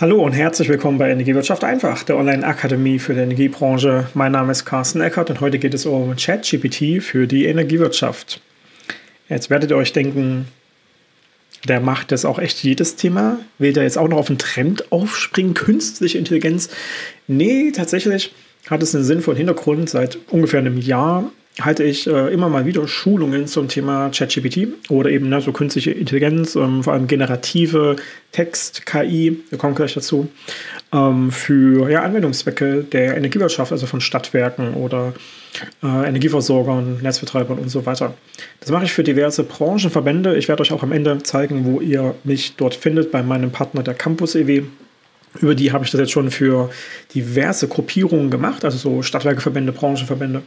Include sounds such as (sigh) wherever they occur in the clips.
Hallo und herzlich willkommen bei Energiewirtschaft einfach, der Online-Akademie für die Energiebranche. Mein Name ist Carsten Eckert und heute geht es um ChatGPT für die Energiewirtschaft. Jetzt werdet ihr euch denken, der macht das auch echt jedes Thema. Will der jetzt auch noch auf einen Trend aufspringen? Künstliche Intelligenz? Nee, tatsächlich hat es einen sinnvollen Hintergrund. Seit ungefähr einem Jahr halte ich äh, immer mal wieder Schulungen zum Thema ChatGPT oder eben ne, so künstliche Intelligenz, ähm, vor allem generative Text, KI, wir kommen gleich dazu, ähm, für ja, Anwendungszwecke der Energiewirtschaft, also von Stadtwerken oder äh, Energieversorgern, Netzbetreibern und so weiter. Das mache ich für diverse Branchenverbände. Ich werde euch auch am Ende zeigen, wo ihr mich dort findet, bei meinem Partner der Campus EW. Über die habe ich das jetzt schon für diverse Gruppierungen gemacht, also so Stadtwerkeverbände, Branchenverbände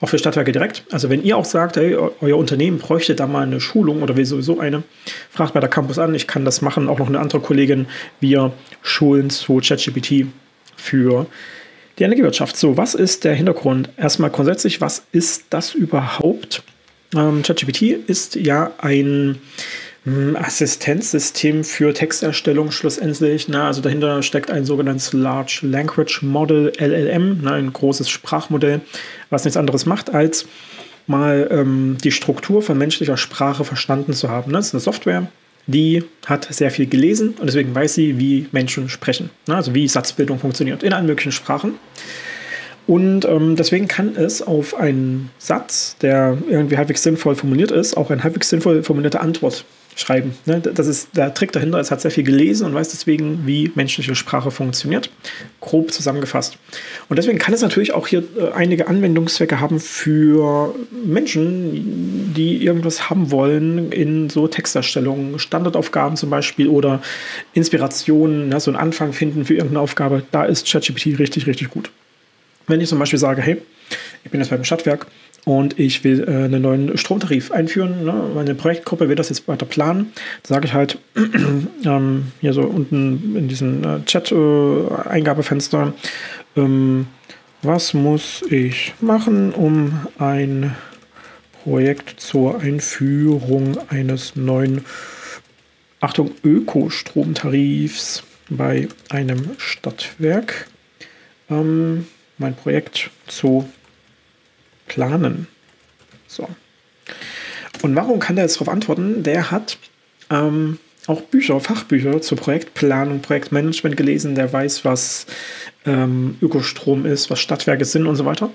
auch für Stadtwerke direkt. Also wenn ihr auch sagt, hey, euer Unternehmen bräuchte da mal eine Schulung oder will sowieso eine, fragt bei der Campus an. Ich kann das machen. Auch noch eine andere Kollegin. Wir schulen zu ChatGPT für die Energiewirtschaft. So, was ist der Hintergrund? Erstmal grundsätzlich, was ist das überhaupt? Ähm, ChatGPT ist ja ein Assistenzsystem für Texterstellung schlussendlich. Na, also dahinter steckt ein sogenanntes Large Language Model, LLM, na, ein großes Sprachmodell, was nichts anderes macht, als mal ähm, die Struktur von menschlicher Sprache verstanden zu haben. Das ist eine Software, die hat sehr viel gelesen und deswegen weiß sie, wie Menschen sprechen. Na, also wie Satzbildung funktioniert in allen möglichen Sprachen. Und ähm, deswegen kann es auf einen Satz, der irgendwie halbwegs sinnvoll formuliert ist, auch eine halbwegs sinnvoll formulierte Antwort schreiben. Ne? Das ist der Trick dahinter. Es hat sehr viel gelesen und weiß deswegen, wie menschliche Sprache funktioniert. Grob zusammengefasst. Und deswegen kann es natürlich auch hier äh, einige Anwendungszwecke haben für Menschen, die irgendwas haben wollen in so Texterstellungen, Standardaufgaben zum Beispiel oder Inspirationen, ne? so einen Anfang finden für irgendeine Aufgabe. Da ist ChatGPT richtig, richtig gut. Wenn ich zum Beispiel sage, hey, ich bin jetzt beim Stadtwerk und ich will äh, einen neuen Stromtarif einführen. Ne? Meine Projektgruppe will das jetzt weiter planen. Sage ich halt (clears throat) ähm, hier so unten in diesem äh, Chat-Eingabefenster, äh, ähm, was muss ich machen, um ein Projekt zur Einführung eines neuen, Achtung, Ökostromtarifs bei einem Stadtwerk, ähm, mein Projekt zu planen. So. Und warum kann der jetzt darauf antworten? Der hat ähm, auch Bücher, Fachbücher zur Projektplanung, Projektmanagement gelesen. Der weiß, was ähm, Ökostrom ist, was Stadtwerke sind und so weiter.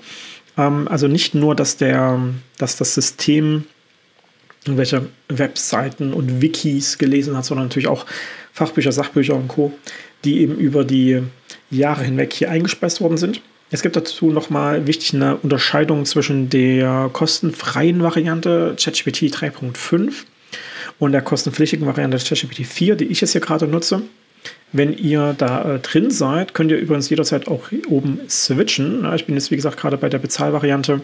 Ähm, also nicht nur, dass, der, dass das System irgendwelche Webseiten und Wikis gelesen hat, sondern natürlich auch Fachbücher, Sachbücher und Co., die eben über die Jahre hinweg hier eingespeist worden sind. Es gibt dazu nochmal wichtig eine Unterscheidung zwischen der kostenfreien Variante ChatGPT 3.5 und der kostenpflichtigen Variante ChatGPT 4, die ich jetzt hier gerade nutze. Wenn ihr da äh, drin seid, könnt ihr übrigens jederzeit auch oben switchen. Ich bin jetzt, wie gesagt, gerade bei der Bezahlvariante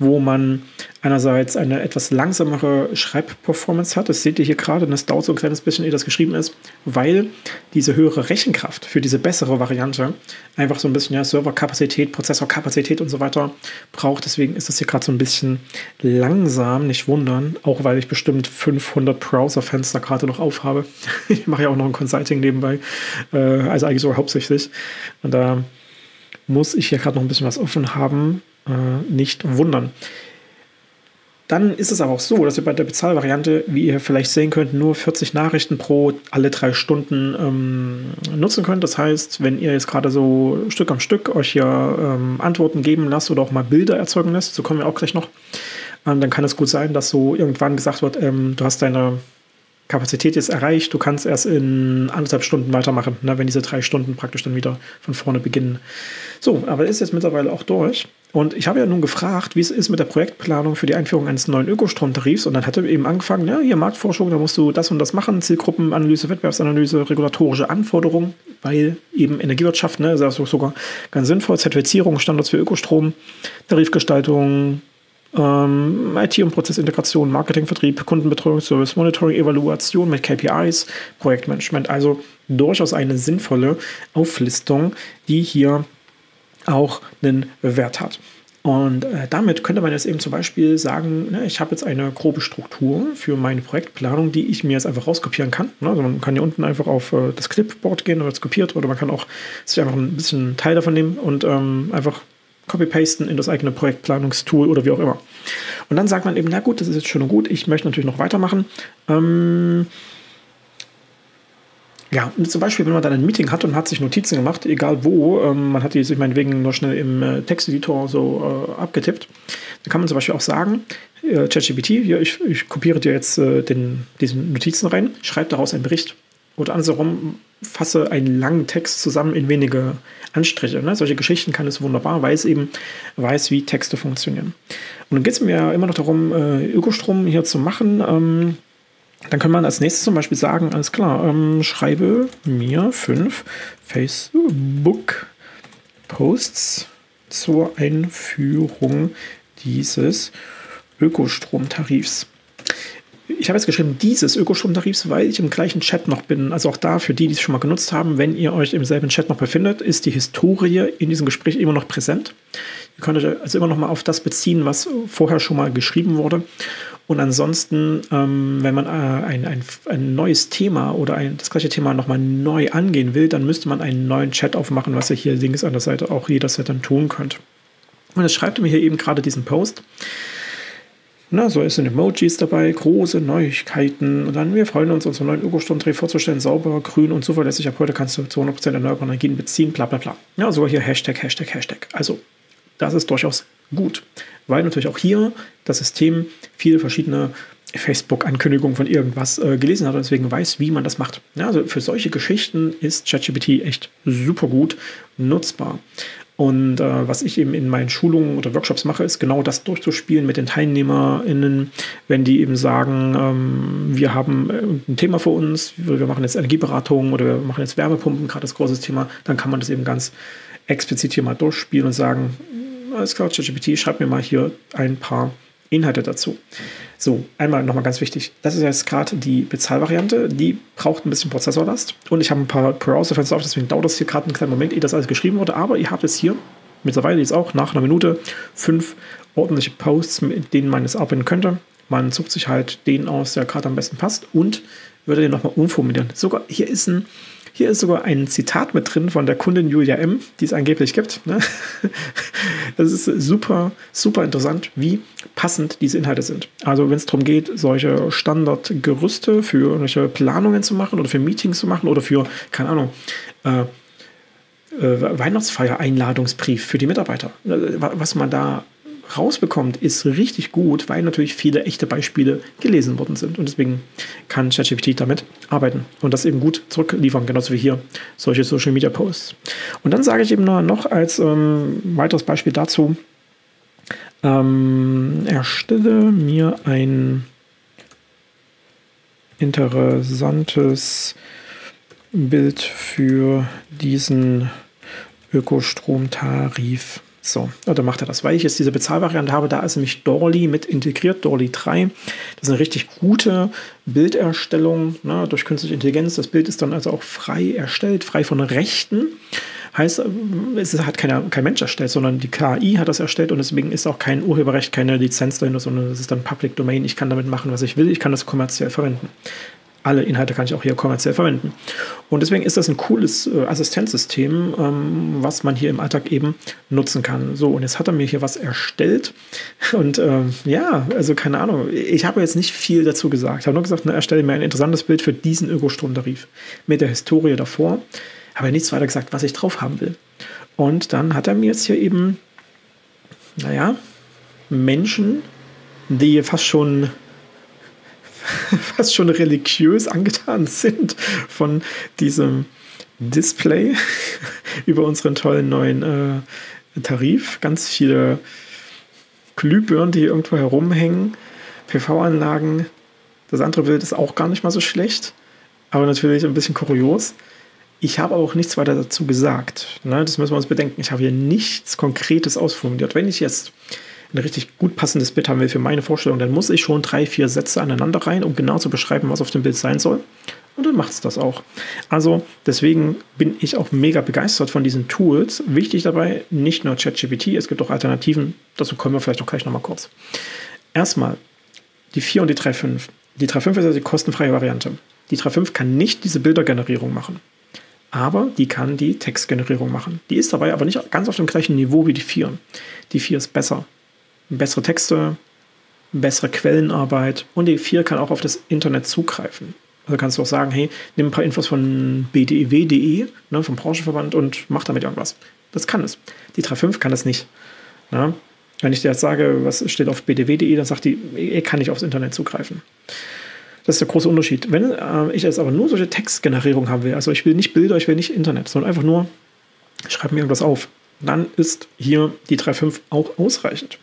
wo man einerseits eine etwas langsamere Schreibperformance hat. Das seht ihr hier gerade und das dauert so ein kleines bisschen, ehe das geschrieben ist, weil diese höhere Rechenkraft für diese bessere Variante einfach so ein bisschen ja, Serverkapazität, Prozessorkapazität und so weiter braucht. Deswegen ist das hier gerade so ein bisschen langsam, nicht wundern, auch weil ich bestimmt 500 Browserfenster gerade noch aufhabe. (laughs) ich mache ja auch noch ein Consulting nebenbei, äh, also eigentlich sogar hauptsächlich. Und da muss ich hier gerade noch ein bisschen was offen haben äh, nicht wundern. Dann ist es aber auch so, dass ihr bei der Bezahlvariante, wie ihr vielleicht sehen könnt, nur 40 Nachrichten pro alle drei Stunden ähm, nutzen könnt. Das heißt, wenn ihr jetzt gerade so Stück am Stück euch hier ähm, Antworten geben lasst oder auch mal Bilder erzeugen lässt, so kommen wir auch gleich noch, ähm, dann kann es gut sein, dass so irgendwann gesagt wird, ähm, du hast deine Kapazität ist erreicht, du kannst erst in anderthalb Stunden weitermachen, ne, wenn diese drei Stunden praktisch dann wieder von vorne beginnen. So, aber ist jetzt mittlerweile auch durch. Und ich habe ja nun gefragt, wie es ist mit der Projektplanung für die Einführung eines neuen Ökostromtarifs. Und dann hat er eben angefangen, ja, hier Marktforschung, da musst du das und das machen, Zielgruppenanalyse, Wettbewerbsanalyse, regulatorische Anforderungen, weil eben Energiewirtschaft, ne, ist also sogar ganz sinnvoll, Zertifizierung, Standards für Ökostrom, Tarifgestaltung, ähm, IT- und Prozessintegration, Marketing, Vertrieb, Kundenbetreuung, Service, Monitoring, Evaluation mit KPIs, Projektmanagement. Also durchaus eine sinnvolle Auflistung, die hier auch einen Wert hat. Und äh, damit könnte man jetzt eben zum Beispiel sagen, ne, ich habe jetzt eine grobe Struktur für meine Projektplanung, die ich mir jetzt einfach rauskopieren kann. Ne? Also man kann hier unten einfach auf äh, das Clipboard gehen, da wird es kopiert, oder man kann auch sich einfach ein bisschen Teil davon nehmen und ähm, einfach copy-pasten in das eigene Projektplanungstool oder wie auch immer. Und dann sagt man eben, na gut, das ist jetzt schön und gut, ich möchte natürlich noch weitermachen. Ähm, ja, zum Beispiel, wenn man dann ein Meeting hat und hat sich Notizen gemacht, egal wo, ähm, man hat die sich meinetwegen nur schnell im äh, Texteditor so äh, abgetippt, dann kann man zum Beispiel auch sagen, äh, ChatGPT, hier, ich, ich kopiere dir jetzt äh, den, diesen Notizen rein, schreibe daraus einen Bericht. Oder andersherum, fasse einen langen Text zusammen in wenige Anstriche. Ne? Solche Geschichten kann es wunderbar, weil es eben weiß, wie Texte funktionieren. Und dann geht es mir immer noch darum, äh, Ökostrom hier zu machen. Ähm, dann kann man als nächstes zum Beispiel sagen, alles klar, ähm, schreibe mir fünf Facebook-Posts zur Einführung dieses Ökostromtarifs. Ich habe jetzt geschrieben, dieses Ökostromtarifs, weil ich im gleichen Chat noch bin. Also auch da, für die, die es schon mal genutzt haben, wenn ihr euch im selben Chat noch befindet, ist die Historie in diesem Gespräch immer noch präsent. Ihr könnt euch also immer noch mal auf das beziehen, was vorher schon mal geschrieben wurde. Und ansonsten, ähm, wenn man äh, ein, ein, ein, neues Thema oder ein, das gleiche Thema nochmal neu angehen will, dann müsste man einen neuen Chat aufmachen, was ihr hier links an der Seite auch jederzeit dann tun könnt. Und es schreibt mir hier eben gerade diesen Post. Na, so sind Emojis dabei, große Neuigkeiten. Und dann, wir freuen uns, unseren neuen Ökostrom-Dreh vorzustellen, sauber, grün und zuverlässig. Ab heute kannst du zu 100% erneuerbare Energien beziehen, bla bla bla. Ja, sogar hier Hashtag, Hashtag, Hashtag. Also, das ist durchaus gut, weil natürlich auch hier das System viele verschiedene Facebook-Ankündigungen von irgendwas äh, gelesen hat und deswegen weiß, wie man das macht. Ja, also für solche Geschichten ist ChatGPT echt super gut nutzbar. Und äh, was ich eben in meinen Schulungen oder Workshops mache, ist genau das durchzuspielen mit den TeilnehmerInnen, wenn die eben sagen, ähm, wir haben äh, ein Thema für uns, wir machen jetzt Energieberatung oder wir machen jetzt Wärmepumpen, gerade das große Thema, dann kann man das eben ganz explizit hier mal durchspielen und sagen, alles klar, ChatGPT, schreib mir mal hier ein paar Inhalte dazu. So, einmal nochmal ganz wichtig. Das ist jetzt gerade die Bezahlvariante. Die braucht ein bisschen Prozessorlast. Und ich habe ein paar Browser-Fenster auf, deswegen dauert das hier gerade einen kleinen Moment, ehe das alles geschrieben wurde. Aber ihr habt jetzt hier mittlerweile jetzt auch nach einer Minute fünf ordentliche Posts, mit denen man es arbeiten könnte. Man sucht sich halt den aus, der gerade am besten passt und würde den nochmal umformulieren. Sogar hier ist ein hier ist sogar ein Zitat mit drin von der Kundin Julia M., die es angeblich gibt. Ne? (laughs) Das ist super, super interessant, wie passend diese Inhalte sind. Also wenn es darum geht, solche Standardgerüste für irgendwelche Planungen zu machen oder für Meetings zu machen oder für, keine Ahnung, äh, äh, Weihnachtsfeier-Einladungsbrief für die Mitarbeiter. Äh, was man da rausbekommt, ist richtig gut, weil natürlich viele echte Beispiele gelesen worden sind. Und deswegen kann ChatGPT damit arbeiten und das eben gut zurückliefern, genauso wie hier solche Social Media Posts. Und dann sage ich eben noch als ähm, weiteres Beispiel dazu, ähm, erstelle mir ein interessantes Bild für diesen Ökostromtarif. So, oder macht er das? Weil ich jetzt diese Bezahlvariante habe, da ist nämlich Dolly mit integriert, Dolly 3. Das ist eine richtig gute Bilderstellung ne, durch künstliche Intelligenz. Das Bild ist dann also auch frei erstellt, frei von Rechten. Heißt, es hat keiner, kein Mensch erstellt, sondern die KI hat das erstellt und deswegen ist auch kein Urheberrecht, keine Lizenz dahinter, sondern es ist dann Public Domain. Ich kann damit machen, was ich will. Ich kann das kommerziell verwenden alle Inhalte kann ich auch hier kommerziell verwenden. Und deswegen ist das ein cooles äh, Assistenzsystem, ähm, was man hier im Alltag eben nutzen kann. So, und jetzt hat er mir hier was erstellt. (laughs) Und ähm, ja, also keine Ahnung, ich habe jetzt nicht viel dazu gesagt. Ich habe nur gesagt, ne, erstelle mir ein interessantes Bild für diesen Ökostromtarif mit der Historie davor. Aber nichts weiter gesagt, was ich drauf haben will. Und dann hat er mir jetzt hier eben, naja, Menschen, die fast schon (laughs) fast schon religiös angetan sind von diesem Display (laughs) über unseren tollen neuen äh, Tarif. Ganz viele Glühbirnen, die irgendwo herumhängen, PV-Anlagen. Das andere Bild ist auch gar nicht mal so schlecht, aber natürlich ein bisschen kurios. Ich habe auch nichts weiter dazu gesagt. Ne? Das müssen wir uns bedenken. Ich habe hier nichts Konkretes ausformuliert. Wenn ich jetzt ein richtig gut passendes Bild haben will für meine Vorstellung, dann muss ich schon drei, vier Sätze aneinander rein, um genau zu beschreiben, was auf dem Bild sein soll. Und dann macht es das auch. Also deswegen bin ich auch mega begeistert von diesen Tools. Wichtig dabei, nicht nur ChatGPT, es gibt auch Alternativen. Dazu kommen wir vielleicht auch gleich nochmal kurz. Erstmal die 4 und die 3.5. Die 3.5 ist also die kostenfreie Variante. Die 3.5 kann nicht diese Bildergenerierung machen. Aber die kann die Textgenerierung machen. Die ist dabei aber nicht ganz auf dem gleichen Niveau wie die 4. Die 4 ist besser. Bessere Texte, bessere Quellenarbeit und die 4 kann auch auf das Internet zugreifen. Also kannst du auch sagen, hey, nimm ein paar Infos von bdew.de, ne, vom Branchenverband und mach damit irgendwas. Das kann es. Die 3.5 kann das nicht. Ne? Wenn ich dir jetzt sage, was steht auf bdw.de, dann sagt die, er kann nicht aufs Internet zugreifen. Das ist der große Unterschied. Wenn äh, ich jetzt aber nur solche Textgenerierung haben will, also ich will nicht Bilder, ich will nicht Internet, sondern einfach nur, schreib mir irgendwas auf, dann ist hier die 3.5 auch ausreichend.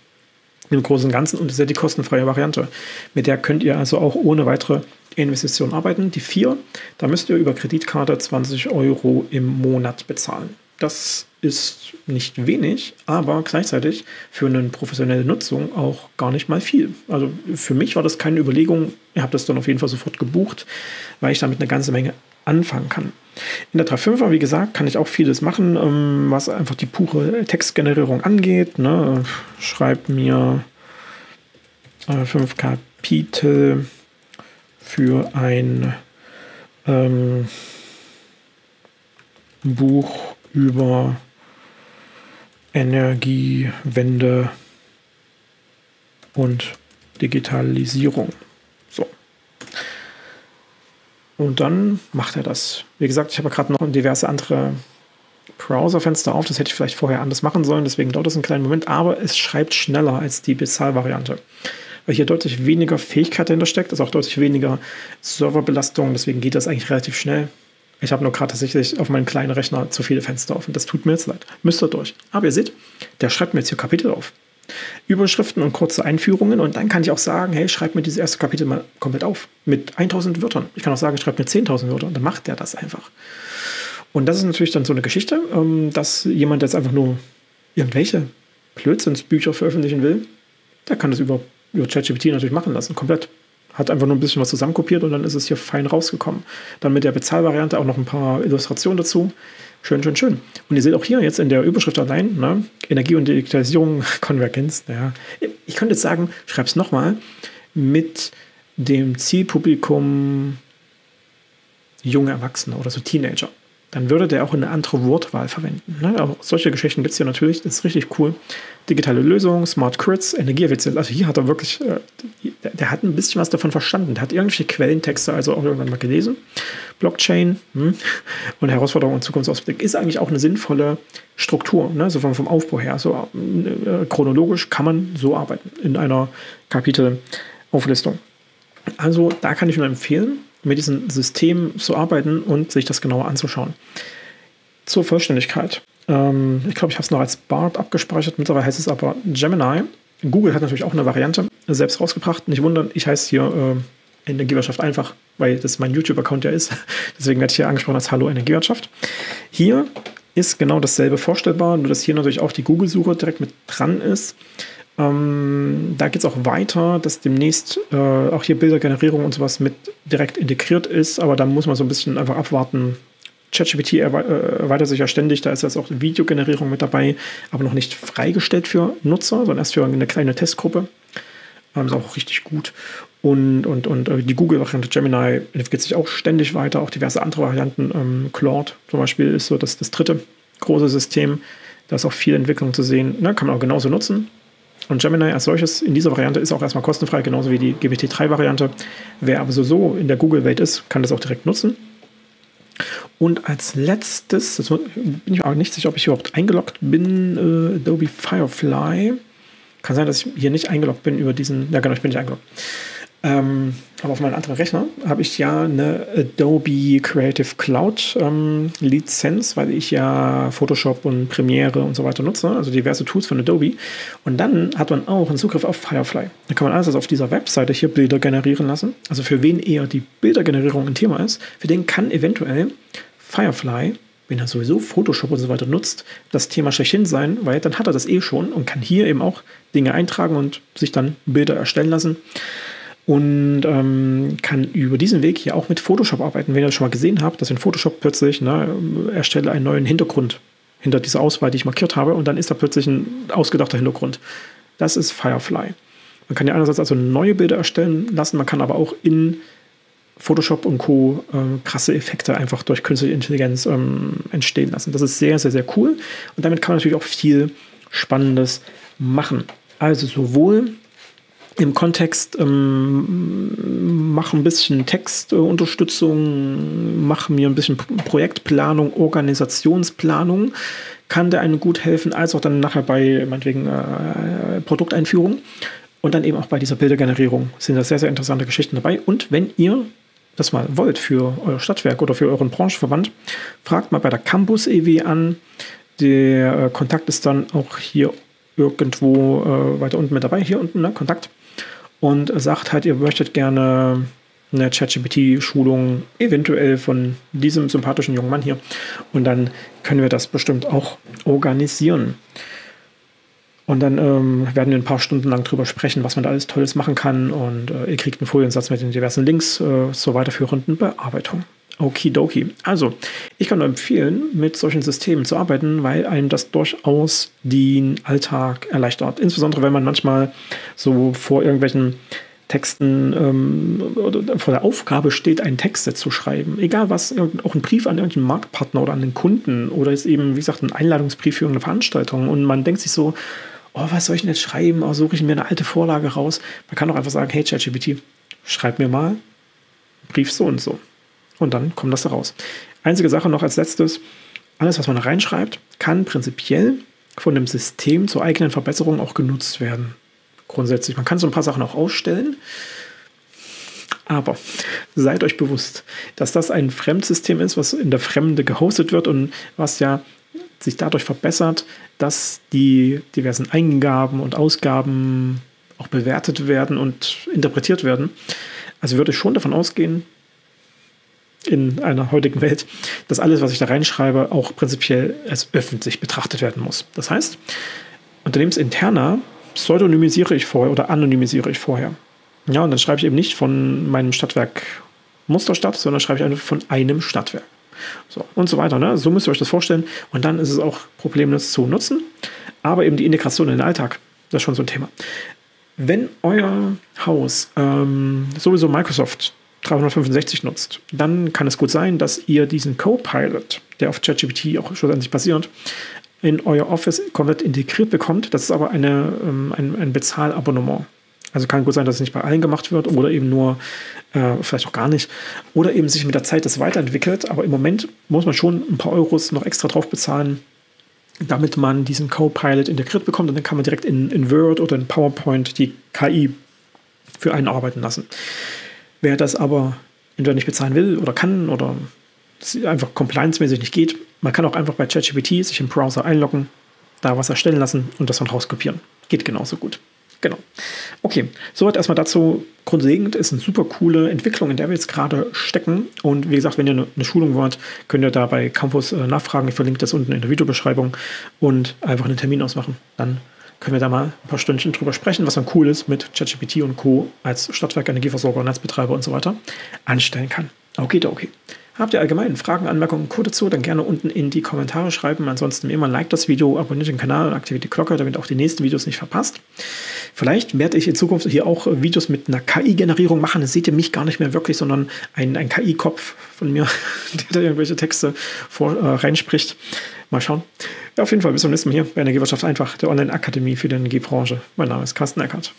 Im Großen und Ganzen und das ist ja die kostenfreie Variante. Mit der könnt ihr also auch ohne weitere Investitionen arbeiten. Die 4, da müsst ihr über Kreditkarte 20 Euro im Monat bezahlen. Das ist nicht wenig, aber gleichzeitig für eine professionelle Nutzung auch gar nicht mal viel. Also für mich war das keine Überlegung. Ich habe das dann auf jeden Fall sofort gebucht, weil ich damit eine ganze Menge anfangen kann. In der 3.5er, wie gesagt, kann ich auch vieles machen, ähm, was einfach die pure Textgenerierung angeht. Ne? Schreib mir äh, fünf Kapitel für ein ähm, Buch über Energiewende und Digitalisierung. Und dann macht er das. Wie gesagt, ich habe gerade noch diverse andere Browserfenster auf. Das hätte ich vielleicht vorher anders machen sollen, deswegen dauert es einen kleinen Moment, aber es schreibt schneller als die Bezahlvariante. Weil hier deutlich weniger Fähigkeit dahinter steckt, also auch deutlich weniger Serverbelastung, deswegen geht das eigentlich relativ schnell. Ich habe nur gerade tatsächlich auf meinem kleinen Rechner zu viele Fenster offen. Das tut mir jetzt leid. Müsst ihr durch. Aber ihr seht, der schreibt mir jetzt hier Kapitel auf. Überschriften und kurze Einführungen und dann kann ich auch sagen, hey, schreib mir dieses erste Kapitel mal komplett auf mit 1000 Wörtern. Ich kann auch sagen, schreib mir 10.000 Wörter und dann macht der das einfach. Und das ist natürlich dann so eine Geschichte, ähm, dass jemand jetzt einfach nur irgendwelche Blödsinnsbücher veröffentlichen will, der kann das über, über ChatGPT natürlich machen lassen, komplett hat einfach nur ein bisschen was zusammenkopiert und dann ist es hier fein rausgekommen. Dann mit der Bezahlvariante auch noch ein paar Illustrationen dazu. Schön, schön, schön. Und ihr seht auch hier jetzt in der Überschrift allein, ne, Energie und Digitalisierung, (laughs) Konvergenz. Ja. Ich könnte jetzt sagen, schreib es nochmal, mit dem Zielpublikum junge Erwachsene oder so Teenager dann würde der auch eine andere Wortwahl verwenden. Ne? Aber solche Geschichten gibt es hier natürlich, das ist richtig cool. Digitale Lösungen, Smart Crits, Energieeffizienz. Also hier hat er wirklich, äh, der, der, hat ein bisschen was davon verstanden. Der hat irgendwelche Quellentexte also auch irgendwann mal gelesen. Blockchain hm, und Herausforderungen und Zukunftsausblick ist eigentlich auch eine sinnvolle Struktur, ne? so vom, vom Aufbau her. So äh, chronologisch kann man so arbeiten in einer Kapitelauflistung. Also da kann ich nur empfehlen, mit diesem System zu arbeiten und sich das genauer anzuschauen. Zur Vollständigkeit. Ähm, ich glaube, ich habe es noch als BART abgespeichert. Mittlerweile heißt es aber Gemini. Google hat natürlich auch eine Variante selbst rausgebracht. Nicht wundern, ich heiße hier äh, Energiewirtschaft einfach, weil das mein YouTube-Account ja ist. (laughs) Deswegen werde ich hier angesprochen als Hallo Energiewirtschaft. Hier ist genau dasselbe vorstellbar, nur dass hier natürlich auch die Google-Suche direkt mit dran ist. Ähm, da geht es auch weiter, dass demnächst äh, auch hier Bildergenerierung und sowas mit direkt integriert ist, aber da muss man so ein bisschen einfach abwarten. ChatGPT äh, erweitert sich ja ständig, da ist jetzt auch Videogenerierung mit dabei, aber noch nicht freigestellt für Nutzer, sondern erst für eine kleine Testgruppe. Ähm, ist auch richtig gut. Und, und, und äh, die Google-Variante Gemini entwickelt sich auch ständig weiter, auch diverse andere Varianten. Ähm, Claude zum Beispiel ist so das, das dritte große System. Da ist auch viel Entwicklung zu sehen. Ne, kann man auch genauso nutzen. Und Gemini als solches in dieser Variante ist auch erstmal kostenfrei, genauso wie die GPT-3-Variante. Wer aber so in der Google-Welt ist, kann das auch direkt nutzen. Und als letztes, das bin ich auch nicht sicher, ob ich überhaupt eingeloggt bin, äh, Adobe Firefly. Kann sein, dass ich hier nicht eingeloggt bin über diesen. Ja, genau, ich bin nicht eingeloggt. Ähm, aber auf meinem anderen Rechner habe ich ja eine Adobe Creative Cloud ähm, Lizenz, weil ich ja Photoshop und Premiere und so weiter nutze, also diverse Tools von Adobe. Und dann hat man auch einen Zugriff auf Firefly. Da kann man alles also auf dieser Webseite hier Bilder generieren lassen. Also für wen eher die Bildergenerierung ein Thema ist, für den kann eventuell Firefly wenn er sowieso Photoshop und so weiter nutzt, das Thema schlechthin sein, weil dann hat er das eh schon und kann hier eben auch Dinge eintragen und sich dann Bilder erstellen lassen. Und ähm, kann über diesen Weg hier auch mit Photoshop arbeiten. Wenn ihr das schon mal gesehen habt, dass in Photoshop plötzlich ne, erstelle einen neuen Hintergrund hinter dieser Auswahl, die ich markiert habe, und dann ist da plötzlich ein ausgedachter Hintergrund. Das ist Firefly. Man kann ja einerseits also neue Bilder erstellen lassen, man kann aber auch in Photoshop und Co. Äh, krasse Effekte einfach durch künstliche Intelligenz ähm, entstehen lassen. Das ist sehr, sehr, sehr cool. Und damit kann man natürlich auch viel Spannendes machen. Also sowohl im Kontext ähm, mach ein bisschen Textunterstützung, mach mir ein bisschen Projektplanung, Organisationsplanung, kann der einem gut helfen, als auch dann nachher bei meinetwegen äh, Produkteinführung und dann eben auch bei dieser Bildergenerierung sind da sehr, sehr interessante Geschichten dabei. Und wenn ihr das mal wollt für euer Stadtwerk oder für euren Branchenverband, fragt mal bei der Campus EW an. Der äh, Kontakt ist dann auch hier irgendwo äh, weiter unten mit dabei, hier unten, ne, Kontakt. Und sagt halt, ihr möchtet gerne eine ChatGPT-Schulung eventuell von diesem sympathischen jungen Mann hier. Und dann können wir das bestimmt auch organisieren. Und dann ähm, werden wir ein paar Stunden lang drüber sprechen, was man da alles Tolles machen kann. Und äh, ihr kriegt einen Foliensatz mit den diversen Links äh, zur weiterführenden Bearbeitung. Okidoki. Also, ich kann nur empfehlen, mit solchen Systemen zu arbeiten, weil einem das durchaus den Alltag erleichtert. Insbesondere, wenn man manchmal so vor irgendwelchen Texten ähm, oder vor der Aufgabe steht, einen Text zu schreiben. Egal was, auch ein Brief an irgendeinen Marktpartner oder an den Kunden oder ist eben, wie gesagt, ein Einladungsbrief für irgendeine Veranstaltung. Und man denkt sich so, oh, was soll ich denn jetzt schreiben? Oh, suche ich mir eine alte Vorlage raus. Man kann auch einfach sagen, hey ChatGPT, schreib mir mal Brief so und so. Und dann kommt das da raus. Einzige Sache noch als letztes, alles, was man reinschreibt, kann prinzipiell von dem System zur eigenen Verbesserung auch genutzt werden. Grundsätzlich. Man kann so ein paar Sachen auch ausstellen. Aber seid euch bewusst, dass das ein Fremdsystem ist, was in der Fremde gehostet wird und was ja sich dadurch verbessert, dass die diversen Eingaben und Ausgaben auch bewertet werden und interpretiert werden. Also würde ich schon davon ausgehen, in einer heutigen Welt, dass alles, was ich da reinschreibe, auch prinzipiell als öffentlich betrachtet werden muss. Das heißt, unternehmensinterner pseudonymisiere ich vorher oder anonymisiere ich vorher. Ja, und dann schreibe ich eben nicht von meinem Stadtwerk Musterstadt, sondern schreibe ich einfach von einem Stadtwerk. So, und so weiter. Ne? So müsst ihr euch das vorstellen. Und dann ist es auch problemlos zu nutzen. Aber eben die Integration in den Alltag, das ist schon so ein Thema. Wenn euer Haus ähm, sowieso Microsoft 365 nutzt, dann kann es gut sein, dass ihr diesen Copilot, der auf ChatGPT auch schlussendlich basiert, in euer Office komplett integriert bekommt. Das ist aber eine, ähm, ein, ein Bezahlabonnement. Also kann gut sein, dass es nicht bei allen gemacht wird oder eben nur, äh, vielleicht auch gar nicht. Oder eben sich mit der Zeit das weiterentwickelt. Aber im Moment muss man schon ein paar Euros noch extra drauf bezahlen, damit man diesen Copilot integriert bekommt. Und dann kann man direkt in, in Word oder in PowerPoint die KI für einen arbeiten lassen. Wer das aber entweder nicht bezahlen will oder kann oder es einfach compliance-mäßig nicht geht, man kann auch einfach bei ChatGPT sich im Browser einloggen, da was erstellen lassen und das dann rauskopieren. Geht genauso gut. Genau. Okay, soweit erstmal dazu. Grundlegend ist eine super coole Entwicklung, in der wir jetzt gerade stecken. Und wie gesagt, wenn ihr eine, Schulung wollt, könnt ihr da bei Campus äh, nachfragen. Ich verlinke das unten in der Videobeschreibung und einfach einen Termin ausmachen. Dann können wir da mal ein paar Stündchen drüber sprechen, was dann cool ist mit ChatGPT und Co. als Stadtwerk, Energieversorger, Netzbetreiber und so weiter anstellen kann. Okay, okay. Habt ihr allgemein Fragen, Anmerkungen, Co. dazu, dann gerne unten in die Kommentare schreiben. Ansonsten immer like das Video, abonniert den Kanal und aktiviert die Glocke, damit auch die nächsten Videos nicht verpasst. Vielleicht werde ich in Zukunft hier auch Videos mit einer KI-Generierung machen. Das seht ihr mich gar nicht mehr wirklich, sondern ein, ein KI-Kopf von mir, (laughs) der da irgendwelche Texte vor, äh, reinspricht. Mal schauen. Ja, auf jeden Fall bis zum nächsten Mal hier bei Energiewirtschaft einfach, der Online-Akademie für die Energiebranche. Mein Name ist Carsten Eckert.